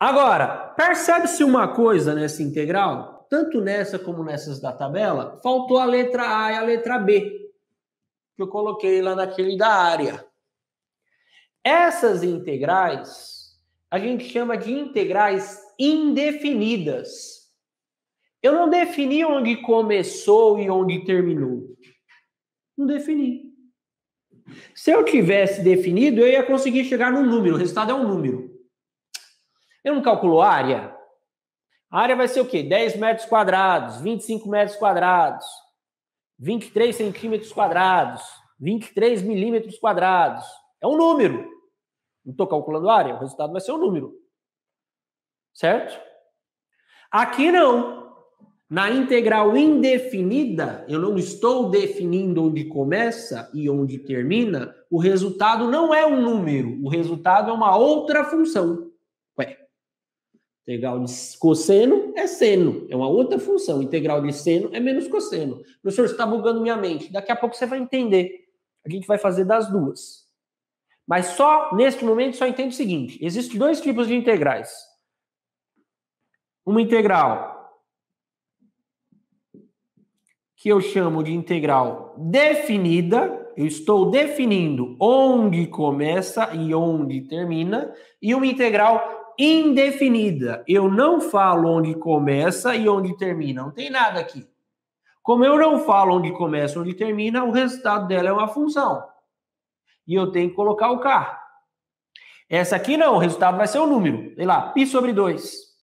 Agora, percebe-se uma coisa nessa integral? Tanto nessa como nessas da tabela, faltou a letra A e a letra B, que eu coloquei lá naquele da área. Essas integrais, a gente chama de integrais indefinidas. Eu não defini onde começou e onde terminou. Não defini. Se eu tivesse definido, eu ia conseguir chegar no número. O resultado é um número. Eu não calculo área? A área vai ser o quê? 10 metros quadrados, 25 metros quadrados, 23 centímetros quadrados, 23 milímetros quadrados. É um número. Não estou calculando área, o resultado vai ser um número. Certo? Aqui não. Na integral indefinida, eu não estou definindo onde começa e onde termina. O resultado não é um número, o resultado é uma outra função. Integral de cosseno é seno, é uma outra função. Integral de seno é menos cosseno. Professor, você está bugando minha mente. Daqui a pouco você vai entender. A gente vai fazer das duas. Mas só, neste momento, só entende o seguinte: existem dois tipos de integrais. Uma integral que eu chamo de integral definida, eu estou definindo onde começa e onde termina, e uma integral indefinida. Eu não falo onde começa e onde termina. Não tem nada aqui. Como eu não falo onde começa e onde termina, o resultado dela é uma função. E eu tenho que colocar o K. Essa aqui não, o resultado vai ser o um número. Sei lá, π sobre 2.